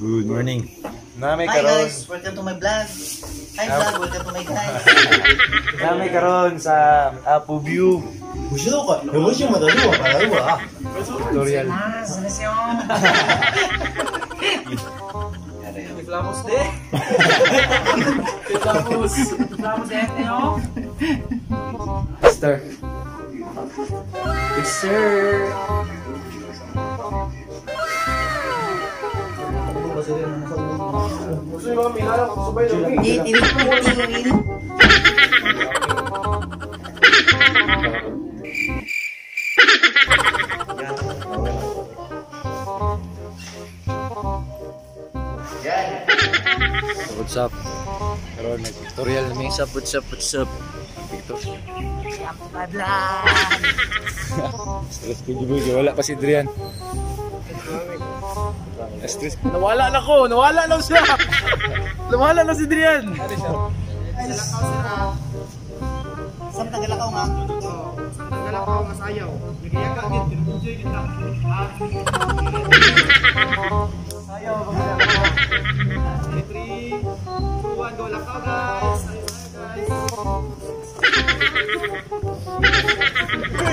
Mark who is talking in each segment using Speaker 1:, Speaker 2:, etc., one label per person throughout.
Speaker 1: Good morning. Nami
Speaker 2: Hi
Speaker 1: karon.
Speaker 2: welcome to my vlog. Hi vlog, welcome to my guys.
Speaker 1: Nami karon sa um, Apo View.
Speaker 2: Gusto ko, gusto mo dalawa para iwa. Tutorial. Selasyon. Flamos de.
Speaker 1: Flamos.
Speaker 3: Flamos de Eteo. Mister. Mister. Reklamos. Reklamos de este, no?
Speaker 1: Star. Yes, sir.
Speaker 2: Ini ini ini ini.
Speaker 1: So, what's up? Karon nag-tutorial na sa what's up, what's up. Dito. Stress ko giboy, wala pa si Drian. Stress. Nawala na ko, nawala na siya. nawala na si Drian.
Speaker 2: Sam tagalakaw nga.
Speaker 3: Nagala ko ang masayaw. Nagaya ka agad, enjoy kita. Maganda ka. 3, 2, 1, go lang ka guys.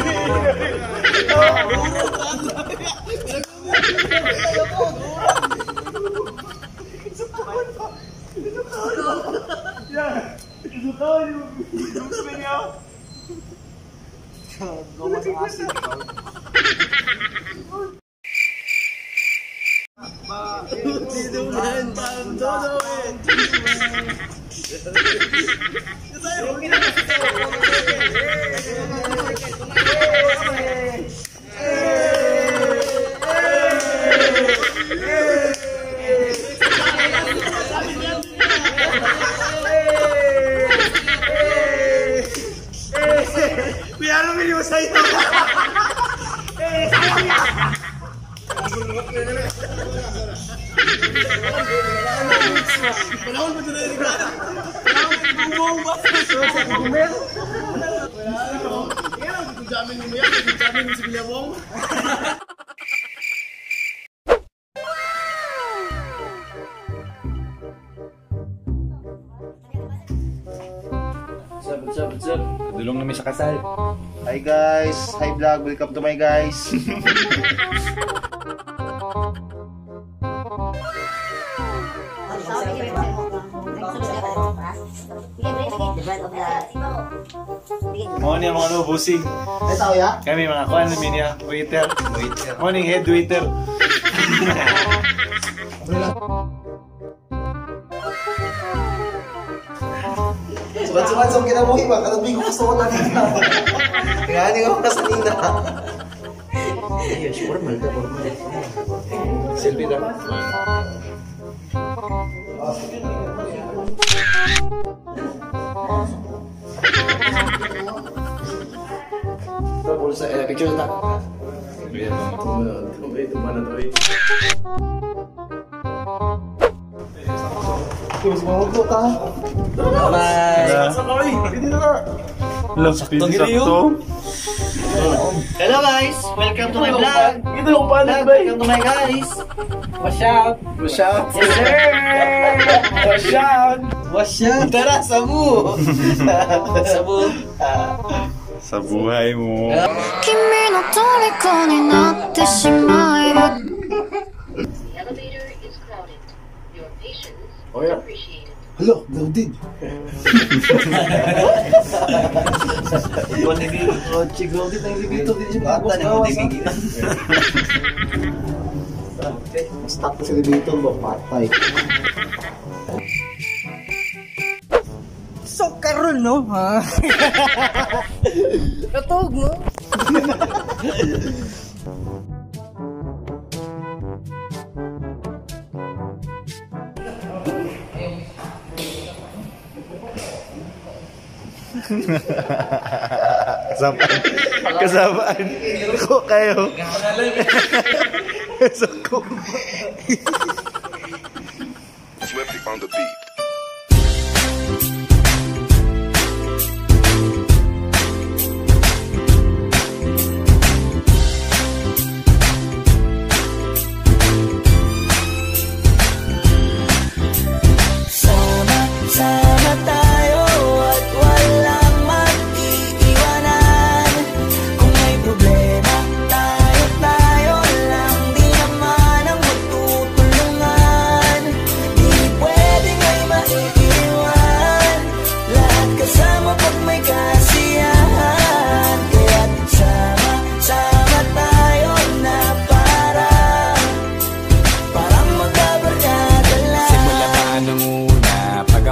Speaker 3: inuman, pandodo eh! Yung ginagawa ko, Sayaw guys.
Speaker 1: What's up, what's up, what's up? Dulong namin sa kasal.
Speaker 2: Hi guys, hi vlog, welcome to my guys.
Speaker 1: Mo ni mga ano, busing.
Speaker 2: Ay tao ya?
Speaker 1: Kami mga kuan namin niya, waiter. Waiter. Morning head waiter.
Speaker 2: Subat-subat kita mo iba, katabi ko gusto ko na nila. Kaya hindi ko kasanina. Ayun, formal ka, formal.
Speaker 1: Selfie daw.
Speaker 2: Ito, bulsa, eh, picture na. Mas mahuglo ka.
Speaker 1: Bye. Sakto sakto.
Speaker 2: Hello guys, welcome to my vlog.
Speaker 1: Ito yung
Speaker 2: Vlog, welcome to my guys.
Speaker 3: What's up?
Speaker 1: What's up?
Speaker 2: Yes sir.
Speaker 1: What's up?
Speaker 2: What's up? Tara, sabu. sabu.
Speaker 1: Sa buhay mo.
Speaker 4: 君の虜になってしまえば
Speaker 1: Oh, yeah.
Speaker 2: Hello, Gaudid. Ikaw ni Rochi Gaudid ang libito din siya. Bata ni mo dimigin. Stuck sa libito mo, patay.
Speaker 3: So, karon no? Ha? Katog, no?
Speaker 1: Kasabaan. Kasabaan. Ko kayo. Sa ko.
Speaker 5: Swiftly on the beat.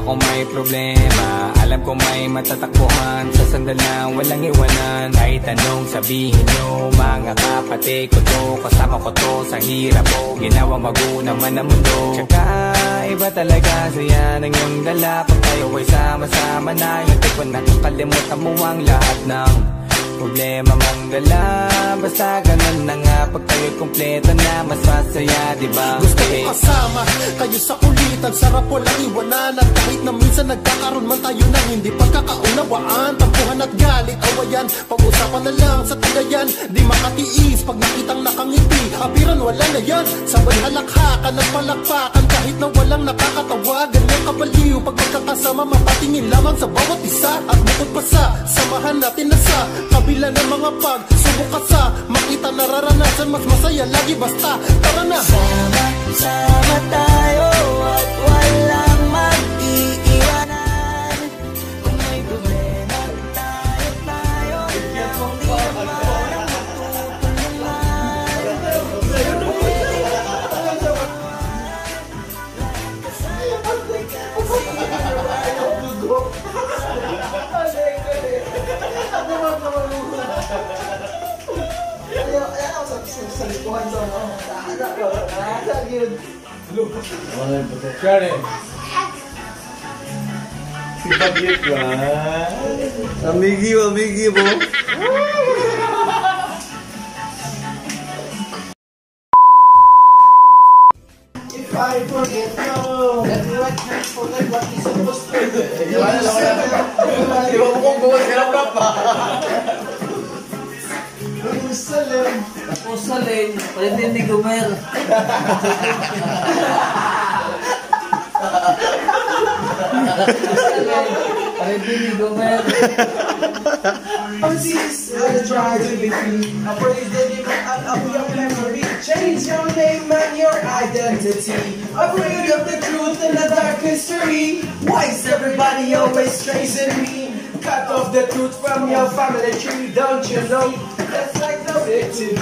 Speaker 5: ako may problema.
Speaker 6: Alam ko may matatakbuhan. Sa sandalan walang iwanan. Kahit anong sabihin nyo Mga kapatid ko to. Kasama ko to sa hirap ko. Ginawa maguna man ang mundo. Tsaka iba talaga. Saya ng iyong dala. Pag tayo ay sama-sama na. Yung tipon na kakalimutan mo ang lahat ng Problema mang dala. Basta ganun na nga Pag tayo'y kumpleto na Mas masaya, diba?
Speaker 7: Gusto ko kasama kayo sa kulitan Sarap walang iwanan. Kahit na minsan nagkakaroon man tayo ng hindi pagkakaunawaan. Tampuhan at galit, awayan. Pag-usapan na lang sa tagayan Di makatiis pag nakitang nakangiti. Apiran wala na yan. Sabay halakhakan at palakpakan. Kahit na walang nakakatawa Ganyan kabaliw. Pag magkakasama mapatingin lamang sa bawat isa. At bukod pa sa samahan natin na sa Kabila ng mga pag Subok ka sa makita nararanasan Mas masaya. Lagi basta Tara na.
Speaker 6: Sama tayo
Speaker 8: Si Bagyet ba?
Speaker 2: Amigi, amigi mo.
Speaker 8: If I forget no, everyone can forget what is supposed to do.
Speaker 2: Di ba mo kung buwan ka ng rap pa?
Speaker 8: Jerusalem.
Speaker 9: Pusalin, pwede ni Gomer. Pwede ni Gomer.
Speaker 8: This will try to be free. I praise the demon and memory. Change your name and your identity. I'm afraid of the truth in the dark history. Why is everybody always tracing me? Cut off the truth from your family tree. Don't you know that's like the way to?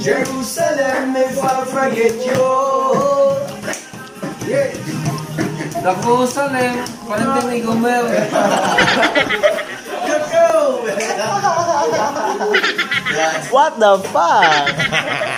Speaker 8: Jerusalem, if I forget you. Yeah.
Speaker 9: Pusalin, pwede ni Gomer.
Speaker 8: Good go!
Speaker 2: What the fuck?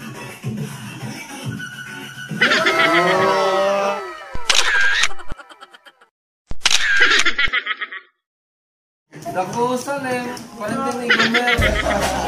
Speaker 9: Pusalin, pwede ni Gomer.